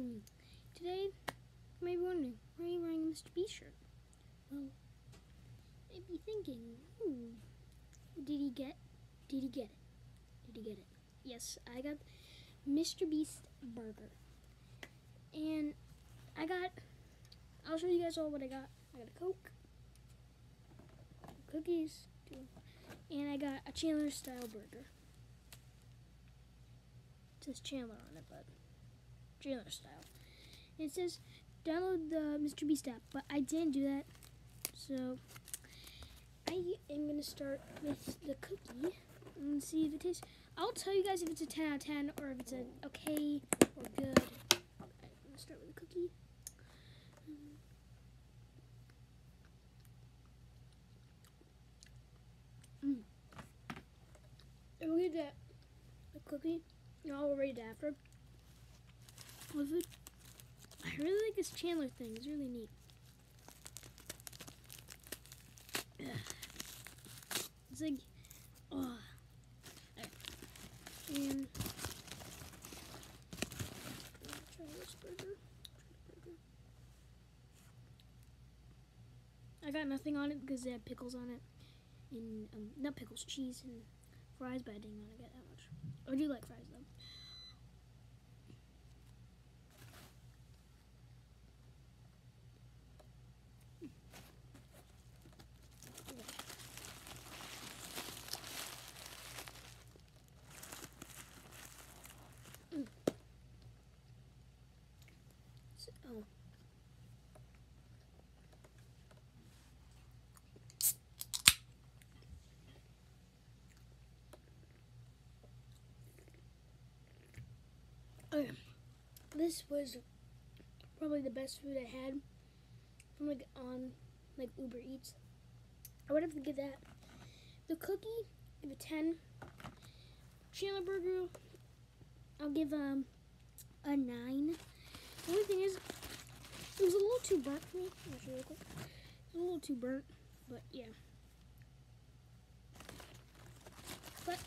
Today, you may be wondering, why are you wearing a Mr. Beast shirt? Well, you'd be thinking, ooh, did he get, did he get it? Did he get it? Yes, I got Mr. Beast burger. And I got, I'll show you guys all what I got. I got a Coke, cookies, and I got a Chandler style burger. It says Chandler on it, but Chandler style. It says download the Mr. Beast app, but I didn't do that. So I am gonna start with the cookie and see if it tastes. I'll tell you guys if it's a 10 out of 10 or if it's an okay or good. I'm gonna start with the cookie. Mm. And we'll get that the cookie. And I'll rate it after. With it. I really like this Chandler thing. It's really neat. It's like, oh. And. I got nothing on it because they had pickles on it, and um, not pickles, cheese and fries. But I didn't want to get that much. I do like fries though. So, oh. Okay. This was probably the best food I had from like on like Uber Eats. I would have to give that. The cookie, give a ten. Chandler Burger, I'll give um a nine. The only thing is, it was a little too burnt for me. Real quick. It was a little too burnt, but yeah. But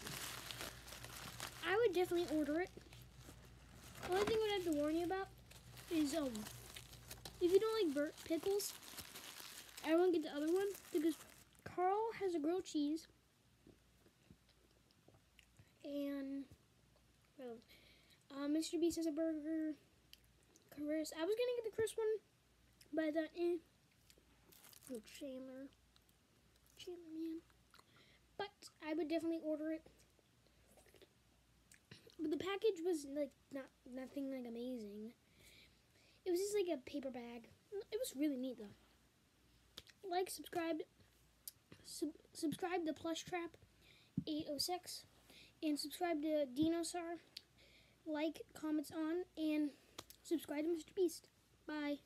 I would definitely order it. The only thing I have to warn you about is um, if you don't like burnt pickles, I won't get the other one because Karl has a grilled cheese and uh, Mr. Beast has a burger. I was gonna get the Chris one, but I thought, eh. Oh, Chandler, Chandler man. But I would definitely order it. But the package was like not nothing like amazing. It was just like a paper bag. It was really neat though. Like, subscribe, sub, subscribe to Plush Trap 806, and subscribe to Deano Sarr. Like, comments on, and subscribe to Mr. Beast. Bye.